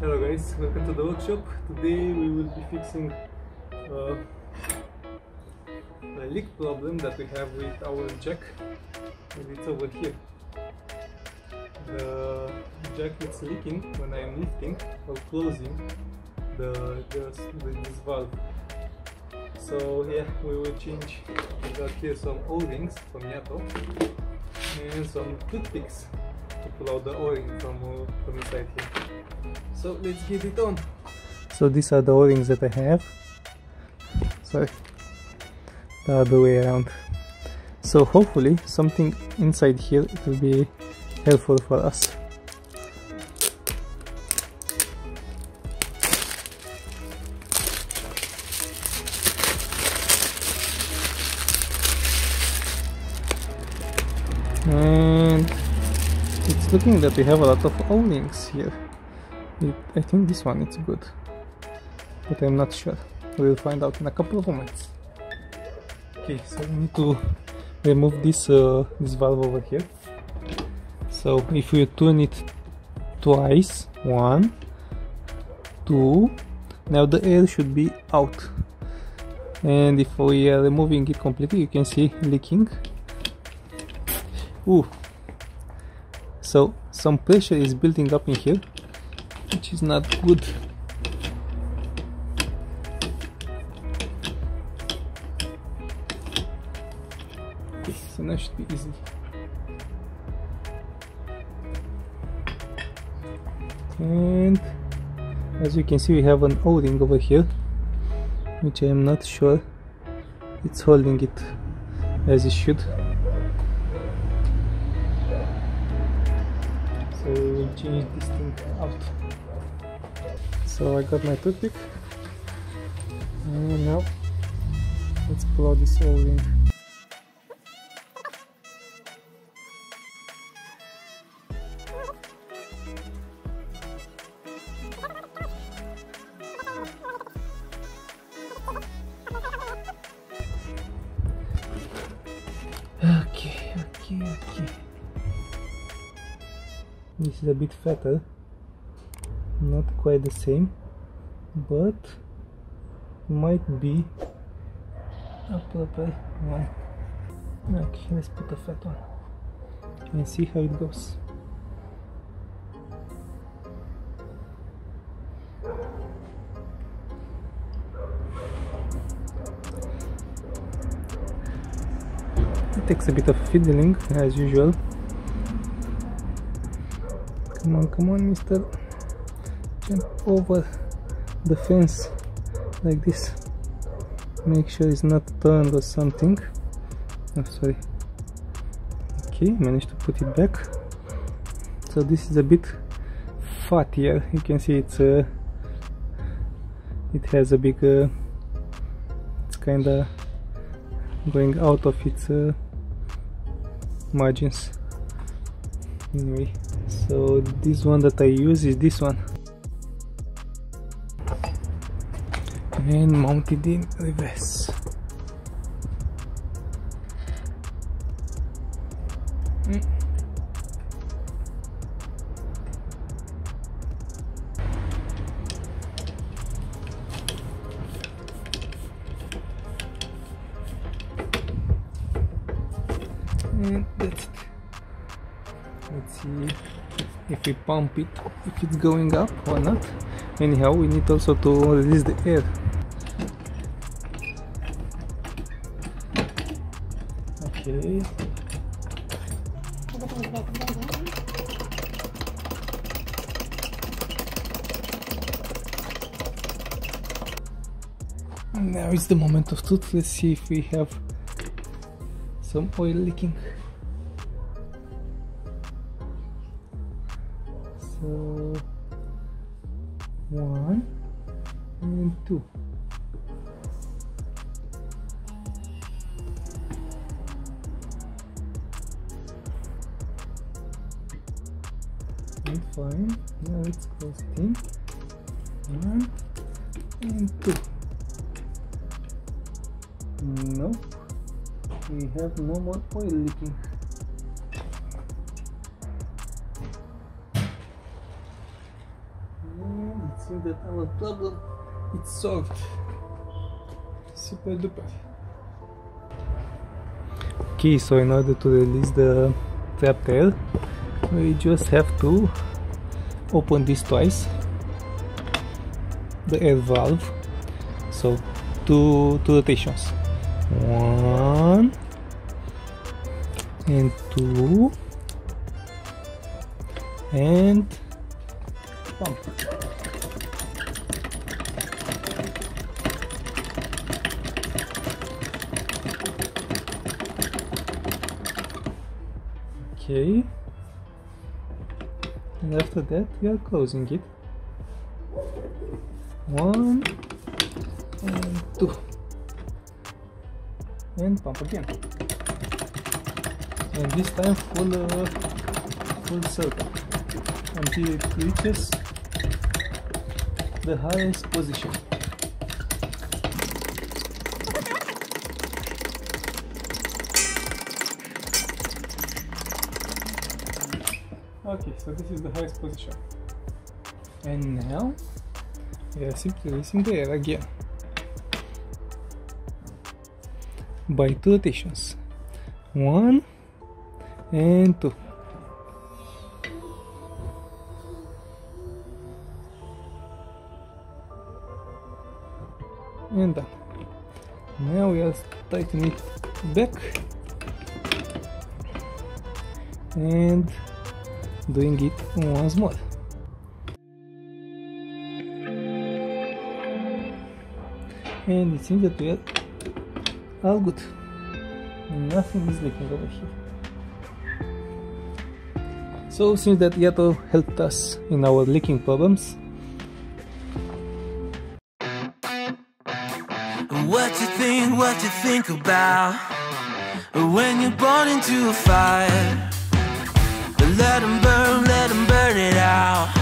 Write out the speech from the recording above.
Hello guys, welcome to the workshop. Today we will be fixing uh, a leak problem that we have with our jack and it's over here. The jack is leaking when I am lifting or closing the, the, the this valve. So yeah, we will change. We got here some O-rings from Yato and some toothpicks to pull out the O-ring from, uh, from inside here. So let's get it on. So these are the O-rings that I have. Sorry, the other way around. So hopefully something inside here will be helpful for us. And it's looking that we have a lot of O-rings here. It, I think this one is good, but I'm not sure. We'll find out in a couple of moments. Okay, so we need to remove this uh, this valve over here. So if we turn it twice, one, two, now the air should be out. And if we are removing it completely, you can see leaking. Ooh. So some pressure is building up in here which is not good. Okay, so now should be easy. And as you can see we have an O-ring over here which I am not sure it's holding it as it should. So we will change this thing out. So I got my toothpick and now let's out this O-ring. Okay, This is a bit fatter. Not quite the same but might be a proper one. Okay let's put a fat one and see how it goes. It takes a bit of fiddling as usual come on come on mister. Jump over the fence like this. Make sure it's not turned or something. Oh sorry. Okay managed to put it back. So this is a bit fattier you can see it's uh, it has a big uh, it's kinda going out of its uh, margins anyway so this one that I use is this one and mounted in reverse. Mm. And that's it. Let's see if we pump it, if it's going up or not. Anyhow, we need also to release the air. Okay. Now it's the moment of truth. Let's see if we have some oil leaking. So one and two. And fine. Now it's close. One and two. Nope. We have no more oil leaking. Think that our problem is solved. Super duper. Okay, so in order to release the trap tail, we just have to open this twice. The air valve. So two two rotations. One. And two. And pump okay. And after that we are closing it. One and two. And pump again. And this time full uh, full circle. Until it reaches the highest position okay so this is the highest position. And now we are simply releasing the air again. By two rotations. One and two. And done. Now we are tightening it back. And doing it once more. And it seems that we are all good. Nothing is leaking over here. So since that Yato helped us in our leaking problems. What you think, what you think about When you're born into a fire Let them burn, let them burn it out